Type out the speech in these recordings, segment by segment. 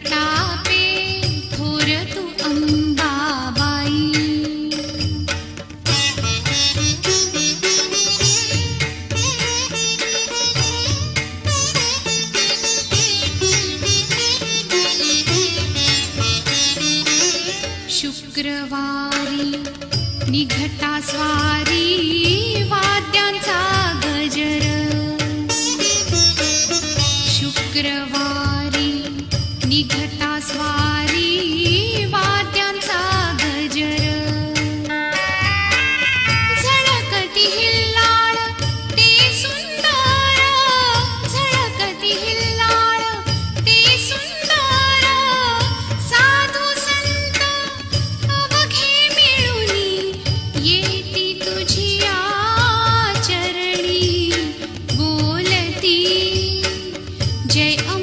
प्रतापे J O.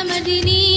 महिषासुरमदिनी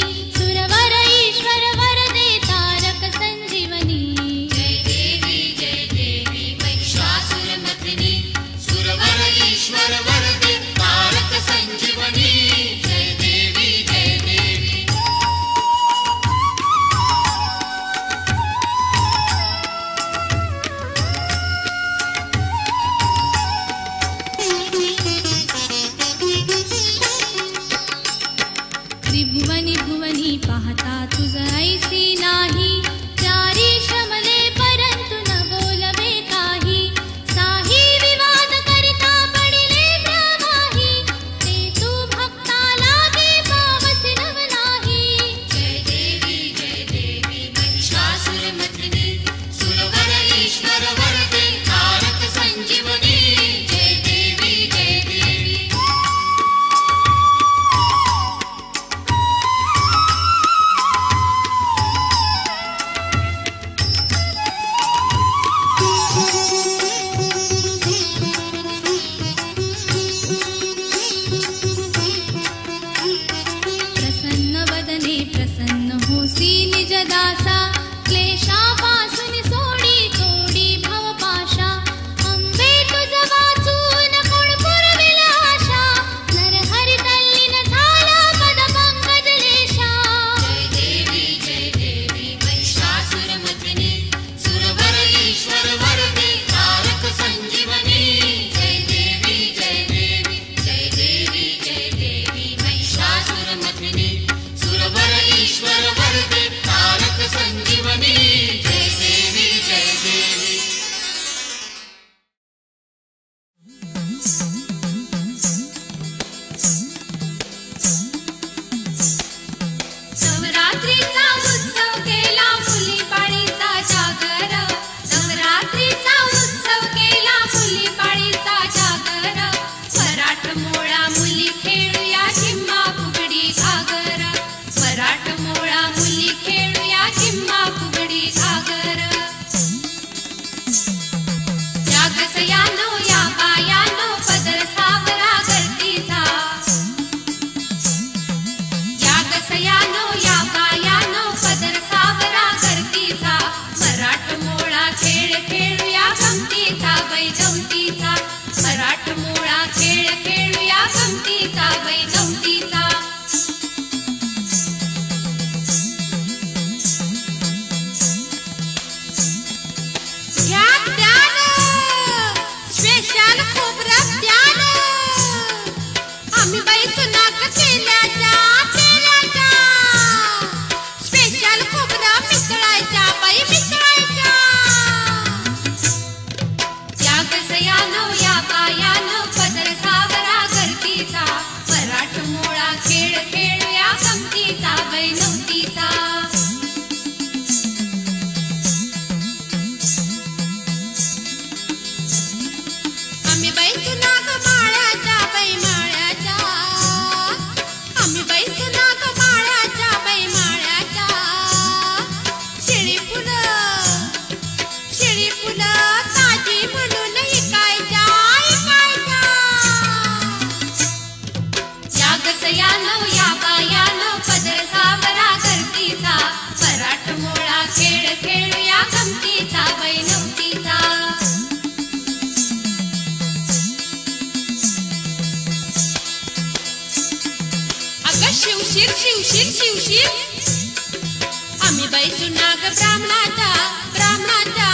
ब्राह्मणाचा ब्राह्मणाचा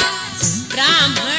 ब्राह्मण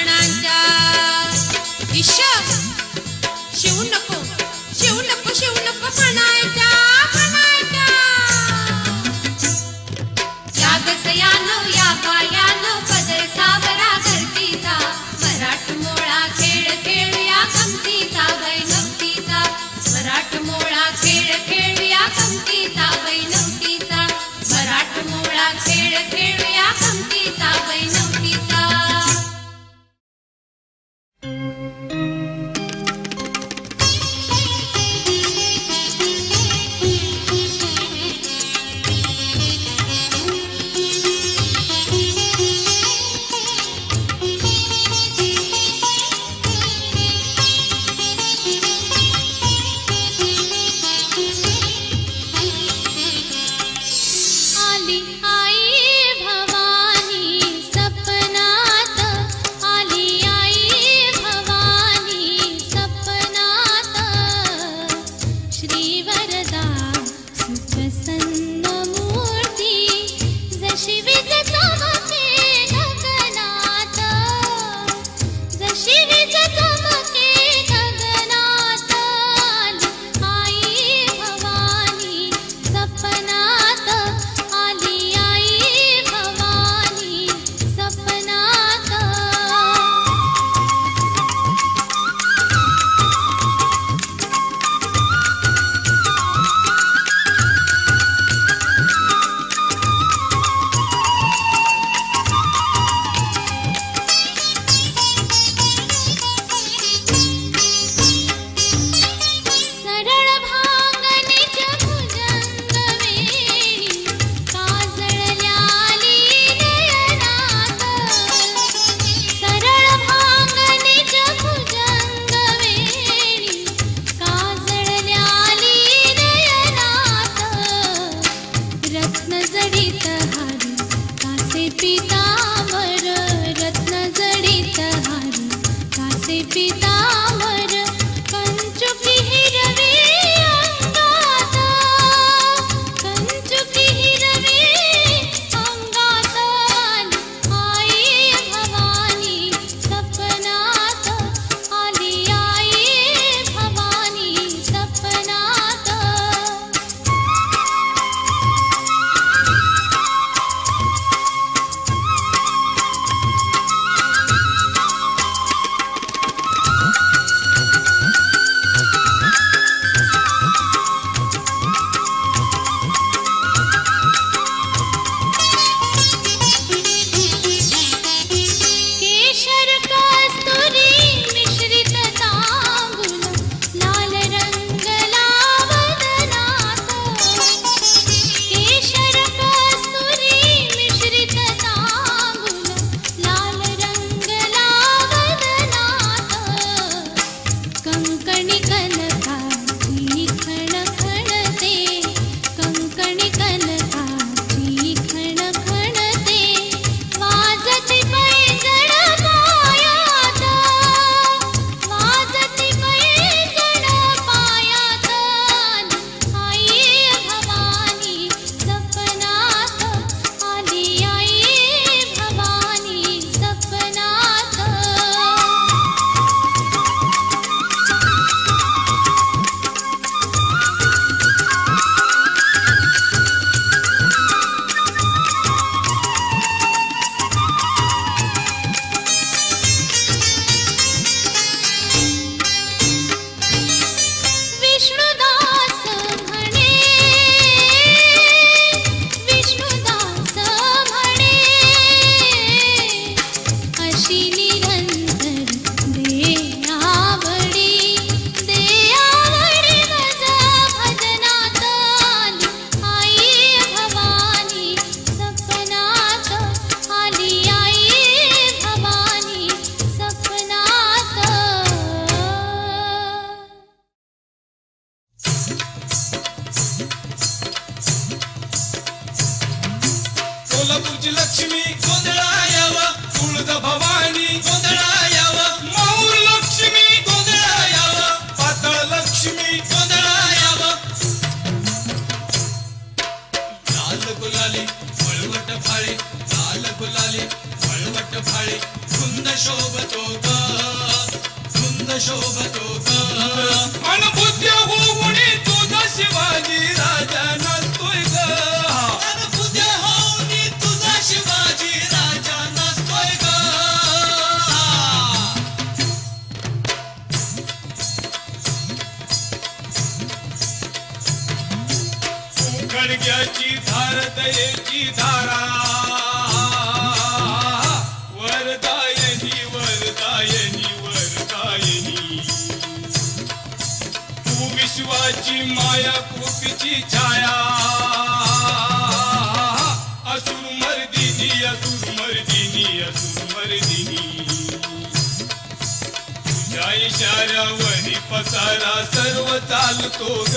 सारा सर्व चालतो ग.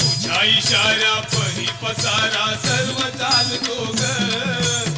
तुझ्या इशारा परी पसारा सर्व चालतो ग.